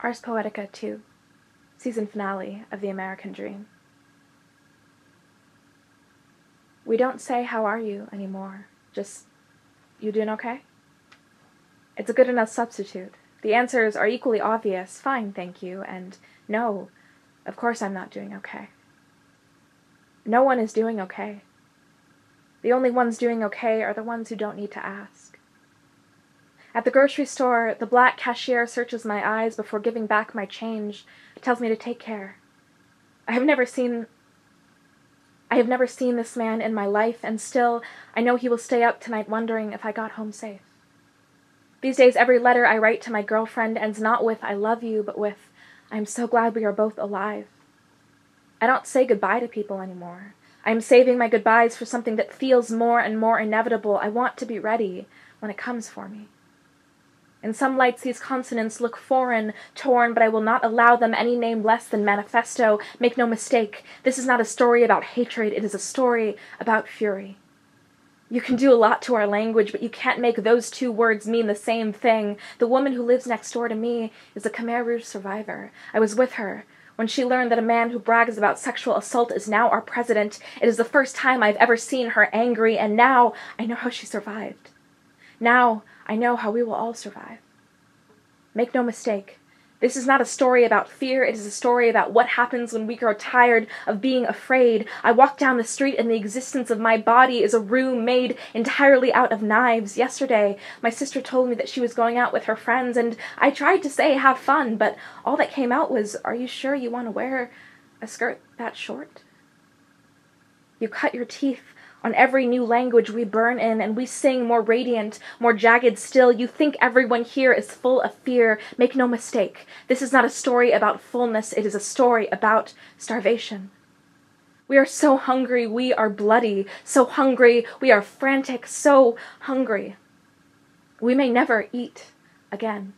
Ars Poetica 2, season finale of The American Dream. We don't say, How are you anymore? Just, You doing okay? It's a good enough substitute. The answers are equally obvious Fine, thank you, and No, of course I'm not doing okay. No one is doing okay. The only ones doing okay are the ones who don't need to ask. At the grocery store, the black cashier searches my eyes before giving back my change, tells me to take care. I have never seen I have never seen this man in my life, and still I know he will stay up tonight wondering if I got home safe. These days, every letter I write to my girlfriend ends not with I love you, but with I am so glad we are both alive. I don't say goodbye to people anymore. I am saving my goodbyes for something that feels more and more inevitable. I want to be ready when it comes for me. In some lights these consonants look foreign, torn, but I will not allow them any name less than manifesto. Make no mistake, this is not a story about hatred, it is a story about fury. You can do a lot to our language, but you can't make those two words mean the same thing. The woman who lives next door to me is a Khmer Rouge survivor. I was with her. When she learned that a man who brags about sexual assault is now our president, it is the first time I've ever seen her angry, and now I know how she survived. Now I know how we will all survive. Make no mistake, this is not a story about fear, it is a story about what happens when we grow tired of being afraid. I walk down the street and the existence of my body is a room made entirely out of knives. Yesterday, my sister told me that she was going out with her friends, and I tried to say have fun, but all that came out was, Are you sure you want to wear a skirt that short? You cut your teeth on every new language we burn in, and we sing more radiant, more jagged still. You think everyone here is full of fear. Make no mistake, this is not a story about fullness, it is a story about starvation. We are so hungry, we are bloody, so hungry, we are frantic, so hungry. We may never eat again.